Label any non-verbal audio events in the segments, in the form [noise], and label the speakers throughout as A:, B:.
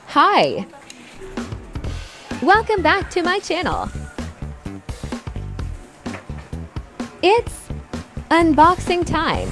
A: Hi! Welcome back to my channel. It's unboxing time.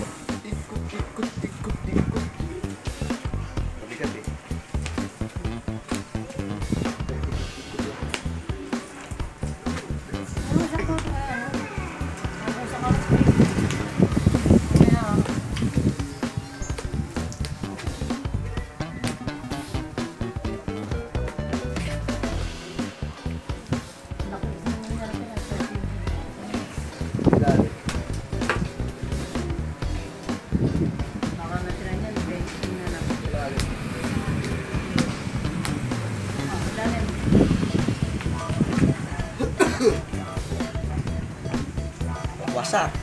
B: Wasak.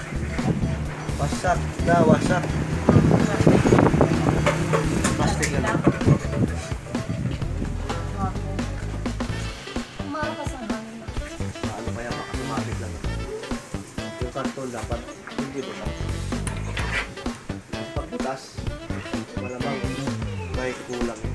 B: Wasak na wasak. Plastic na lang. Ano pa yan? Baka sumabit lang. Yung karton dapat hindi butas. Pag butas, malamang may kulang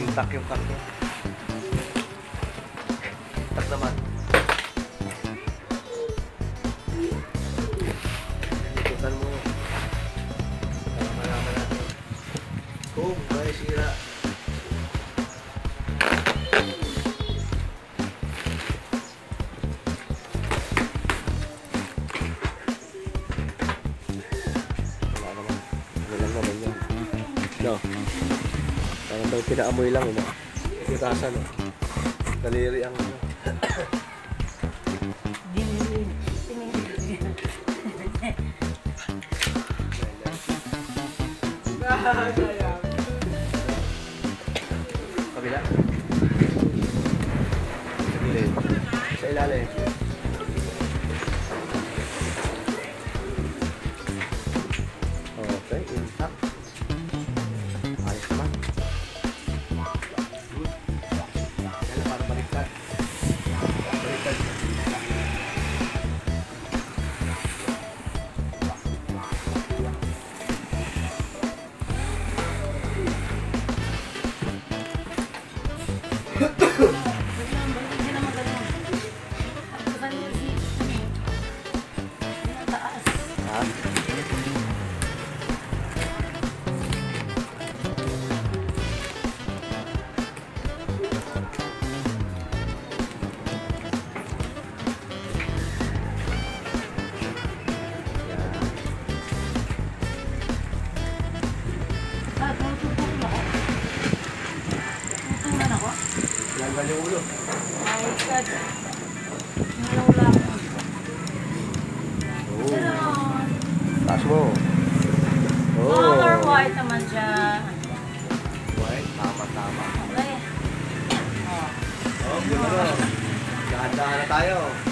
B: intact yung karton. Intact naman. Ikutan mo. Para malaman natin. Kung may sira. Parang daw pinaamoy lang, eh, no? Pitasan, no? Daliri ang, ano. Kabila. Sa gilid. Sa ilalim. Okay, intact. Yan ba yung ulo? Oo. Taas mo. Oo.
C: Color white naman siya.
B: White, tama-tama.
C: Okay. Oh.
B: Oh, gano'n. Dahan-dahan na tayo.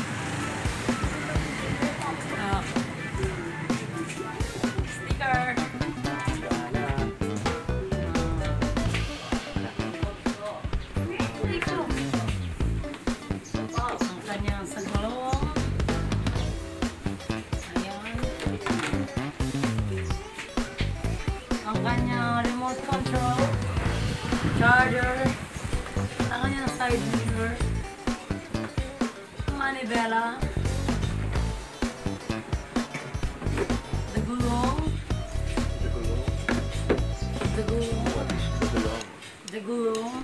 C: charger, ang kanyang side mirror, manibela, the gulong, the gulong, the gulong, the gulong,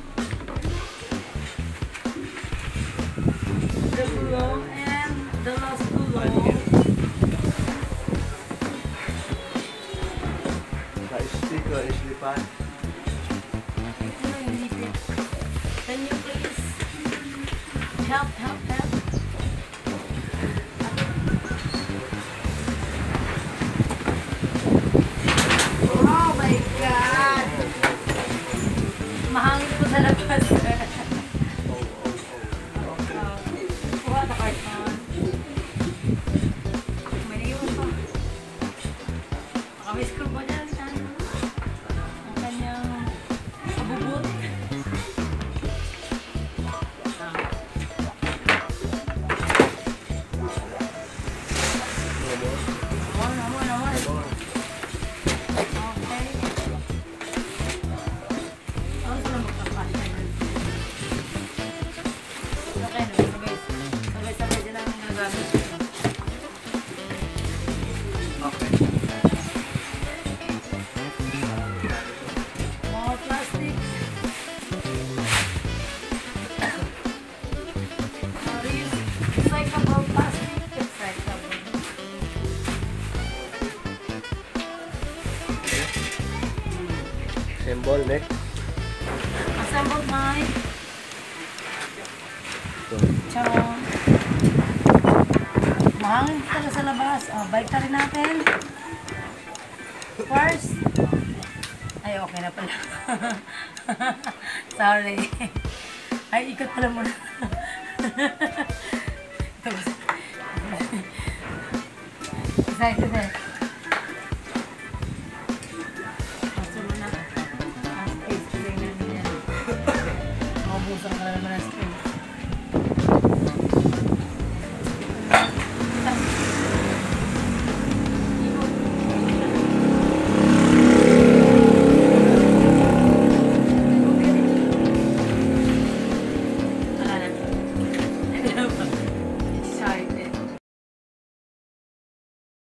C: the and the last gulong. Sa stick o islipan. how, how
B: Assemble next.
C: Assemble my.
B: Ito.
C: Ciao. Mahangin talaga sa labas. Oh, balik na rin natin. First. Ay, okay na pala. [laughs] Sorry. Ay, ikot pala muna. [laughs] Ito. Excited [laughs] eh.